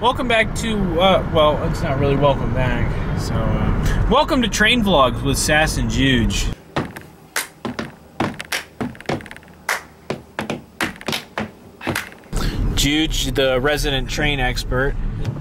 Welcome back to, uh, well, it's not really welcome back. So, uh, welcome to Train Vlogs with Sass and Juge. Juge, the resident train expert.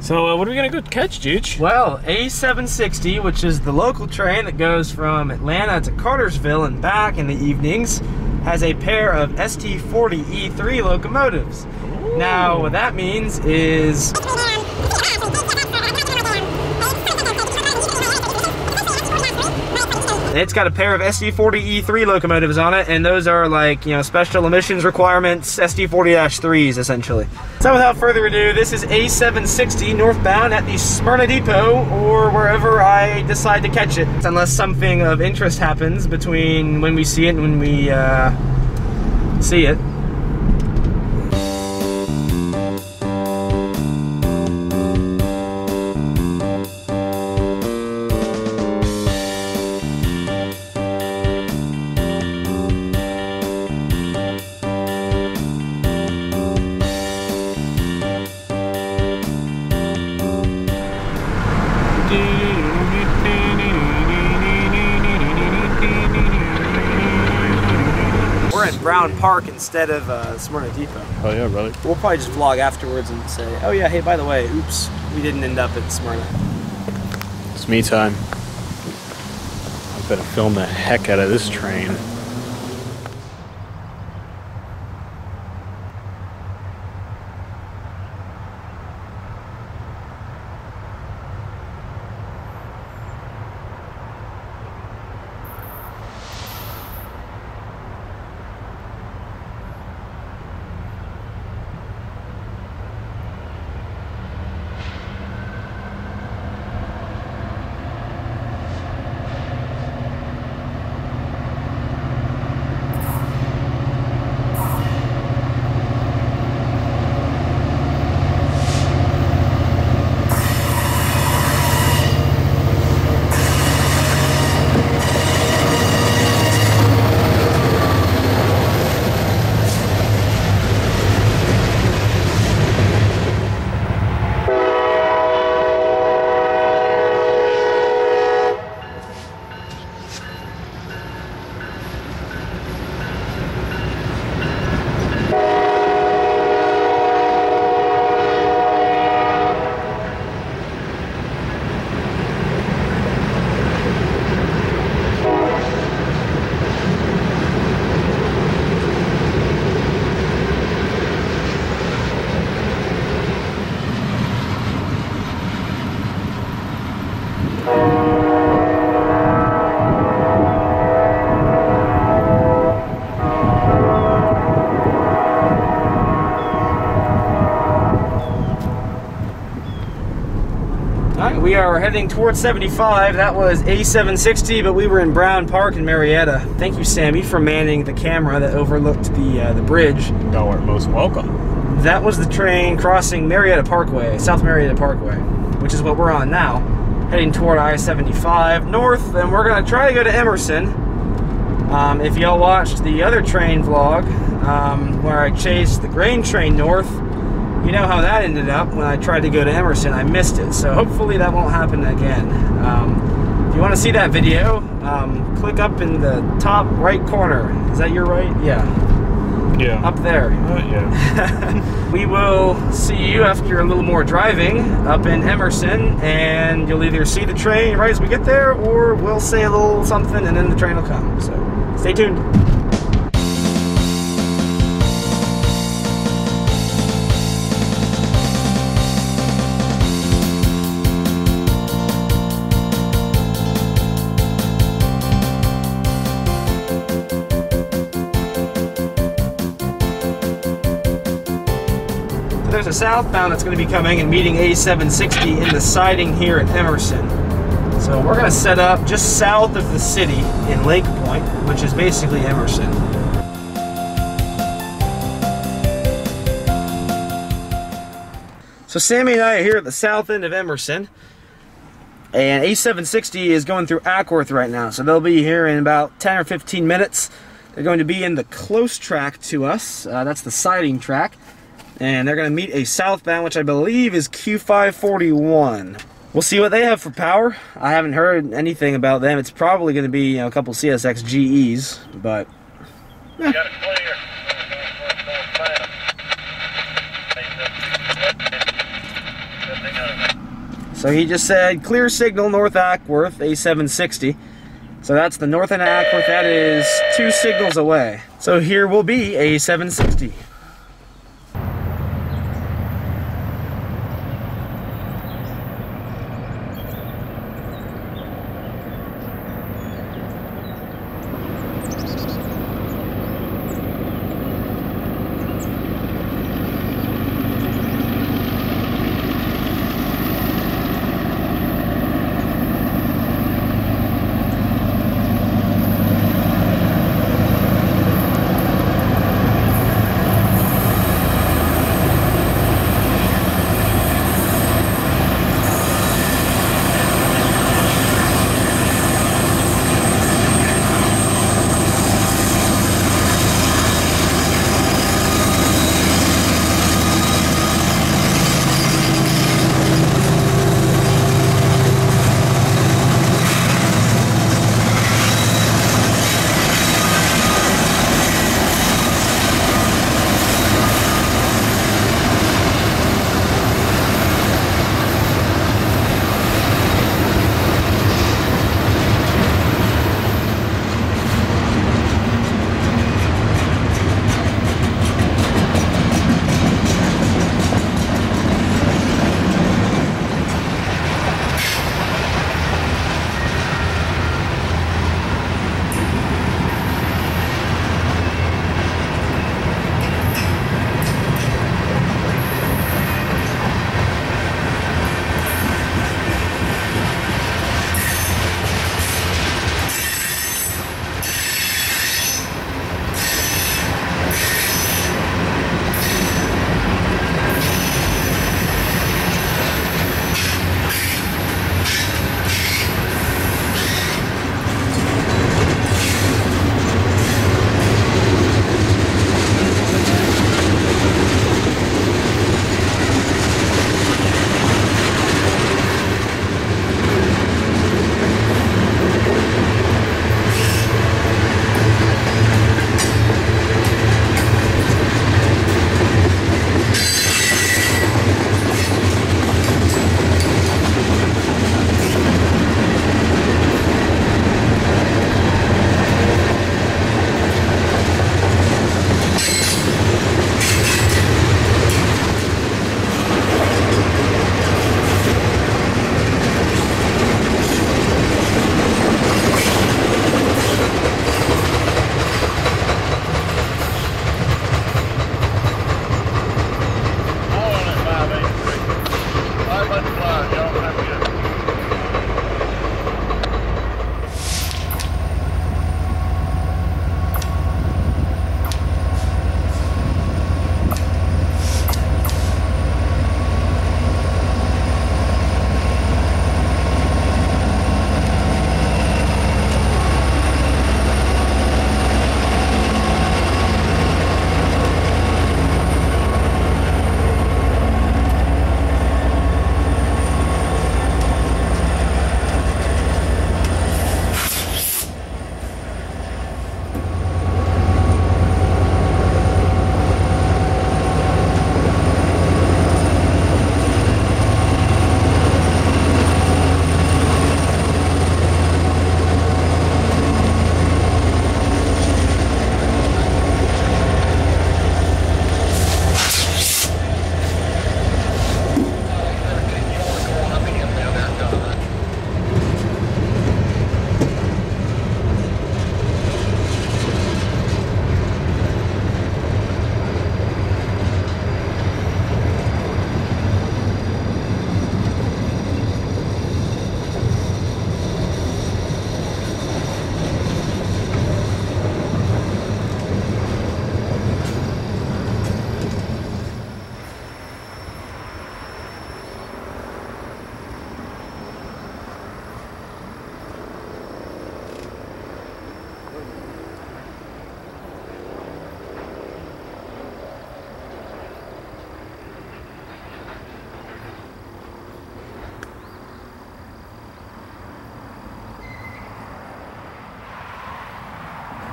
So, uh, what are we gonna go catch, Juge? Well, A760, which is the local train that goes from Atlanta to Cartersville and back in the evenings, has a pair of SD40 E3 locomotives. Now, what that means is It's got a pair of SD40E3 locomotives on it, and those are like, you know, special emissions requirements SD40-3s, essentially. So without further ado, this is A760 northbound at the Smyrna Depot, or wherever I decide to catch it. Unless something of interest happens between when we see it and when we uh, see it. Park instead of uh, Smyrna Depot. Oh yeah, really? We'll probably just vlog afterwards and say, oh yeah, hey, by the way, oops, we didn't end up at Smyrna. It's me time. I better film the heck out of this train. We are heading towards 75. That was A760, but we were in Brown Park in Marietta. Thank you, Sammy, for manning the camera that overlooked the uh, the bridge. You are most welcome. That was the train crossing Marietta Parkway, South Marietta Parkway, which is what we're on now. Heading toward I-75 north, and we're going to try to go to Emerson. Um, if y'all watched the other train vlog, um, where I chased the grain train north, you know how that ended up when I tried to go to Emerson. I missed it. So hopefully that won't happen again. Um, if you want to see that video, um, click up in the top right corner. Is that your right? Yeah. Yeah. Up there. Uh, yeah. we will see you after a little more driving up in Emerson, and you'll either see the train right as we get there, or we'll say a little something, and then the train will come. So stay tuned. There's a southbound that's going to be coming and meeting A760 in the siding here at Emerson. So we're going to set up just south of the city in Lake Point, which is basically Emerson. So Sammy and I are here at the south end of Emerson. And A760 is going through Acworth right now. So they'll be here in about 10 or 15 minutes. They're going to be in the close track to us. Uh, that's the siding track. And they're going to meet a southbound, which I believe is Q541. We'll see what they have for power. I haven't heard anything about them. It's probably going to be you know, a couple CSX GEs, but... Eh. So he just said clear signal north Acworth, A760. So that's the north end of Acworth, that is two signals away. So here will be A760.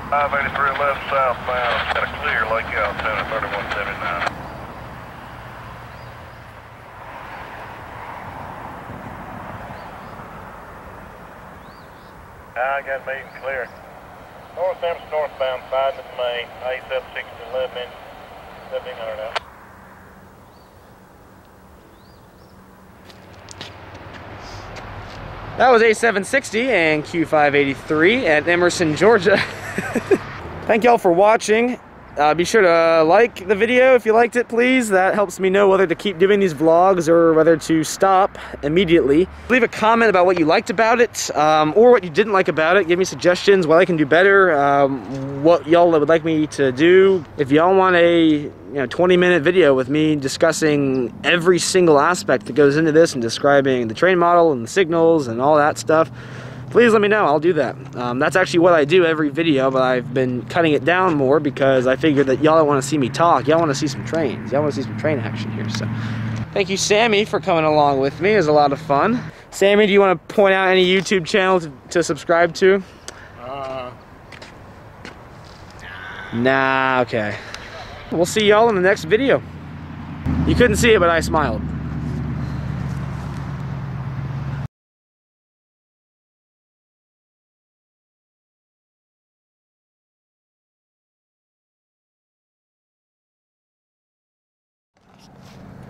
583 left southbound. Got a clear Lake Allatoona 3179. I got meeting clear. North Emerson northbound, side of the main, A760 11 inch, 1700 out. That was A760 and Q583 at Emerson, Georgia. Thank y'all for watching. Uh, be sure to like the video if you liked it, please. That helps me know whether to keep doing these vlogs or whether to stop immediately. Leave a comment about what you liked about it um, or what you didn't like about it. Give me suggestions, what I can do better, um, what y'all would like me to do. If y'all want a you know 20 minute video with me discussing every single aspect that goes into this and describing the train model and the signals and all that stuff, please let me know. I'll do that. Um, that's actually what I do every video, but I've been cutting it down more because I figured that y'all don't want to see me talk. Y'all want to see some trains. Y'all want to see some train action here. So, thank you, Sammy, for coming along with me. It was a lot of fun. Sammy, do you want to point out any YouTube channel to, to subscribe to? Uh, Nah, okay. We'll see y'all in the next video. You couldn't see it, but I smiled.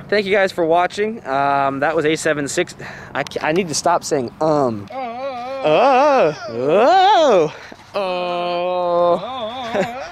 Thank you guys for watching. Um, that was A76. I, I need to stop saying um. Oh. Oh, oh, oh.